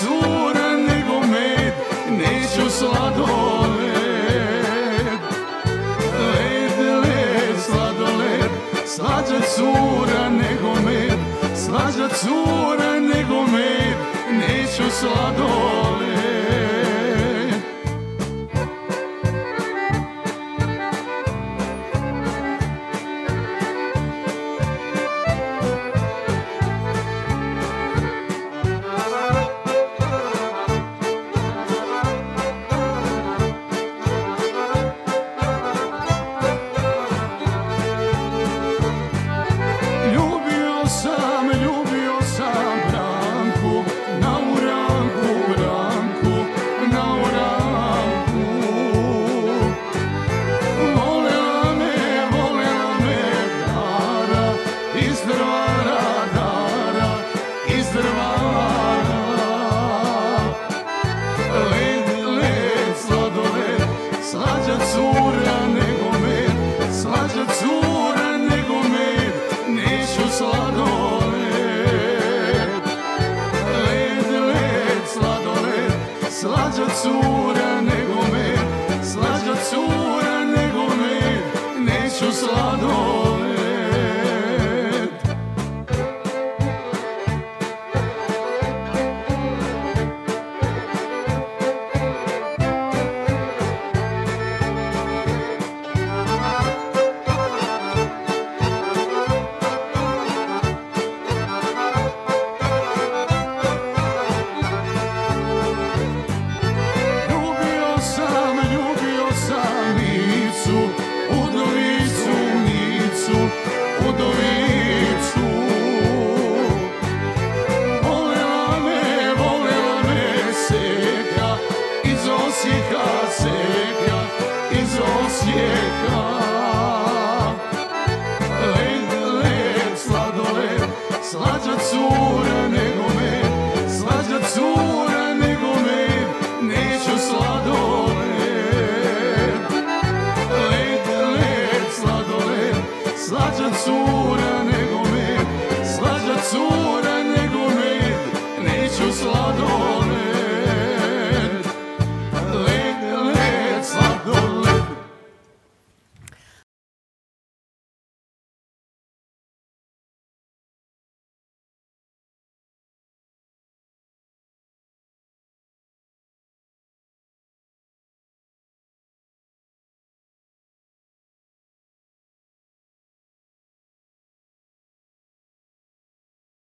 sure nego med, neću sladoled. Led, led, sladoled, slađa cura nego med, slađa cura nego med, neću sladoled. Osijeka, Zeka, iz Osijeka. Led, led, sladoled, slađa cura nego me, slađa cura nego me, neću sladoled. Led, led, sladoled, slađa cura nego me, slađa cura nego me, neću sladoled.